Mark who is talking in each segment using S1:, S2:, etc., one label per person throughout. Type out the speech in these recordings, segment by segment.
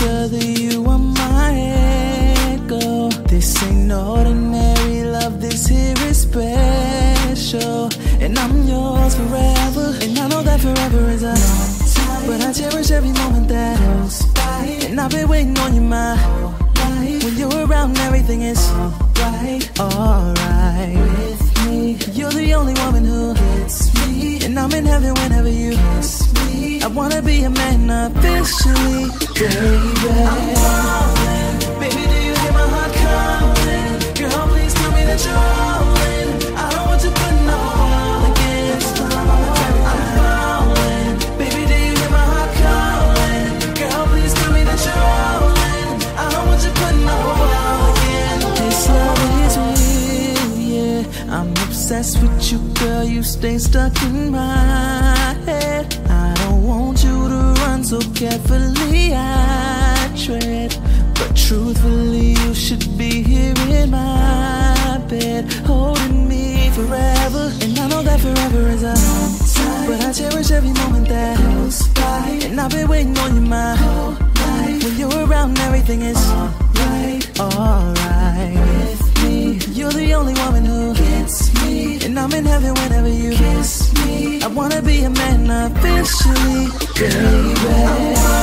S1: truthfully, you are my echo. This ain't ordinary love, this here is special. And I'm yours forever. And I know that forever is a time. But I cherish every moment that by. And I've been waiting on you, my. When you're around, everything is alright, alright. With me, you're the only woman who gets me. And I'm in heaven whenever you kiss me. I wanna be a man officially, obsessed with you, girl. You stay stuck in my head. I don't want you run so carefully. I tread, but truthfully, you should be here in my bed, holding me forever. And I know that forever is a time, but I cherish every moment that goes by. And I've been waiting on you my whole life. When you're around, everything is alright, alright. With me, you're the only woman who gets me, and I'm in heaven whenever you. I wanna be a man officially, baby.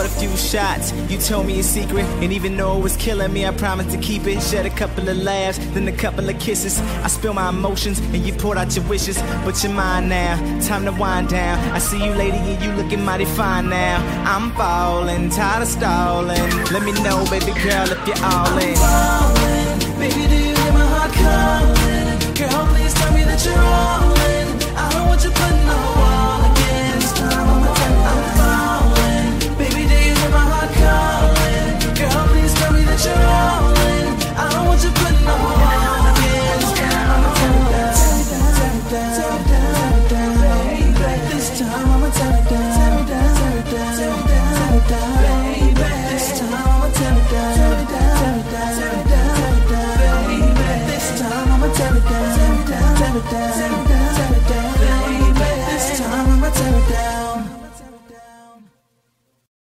S1: Put
S2: a few shots, you told me a secret, and even though it was killing me, I promised to keep it. Shed a couple of laughs, then a couple of kisses. I spill my emotions, and you poured out your wishes, but you're mine now. Time to wind down. I see you, lady, and you looking mighty fine now. I'm falling, tired of stalling. Let me know, baby girl, if you're all in.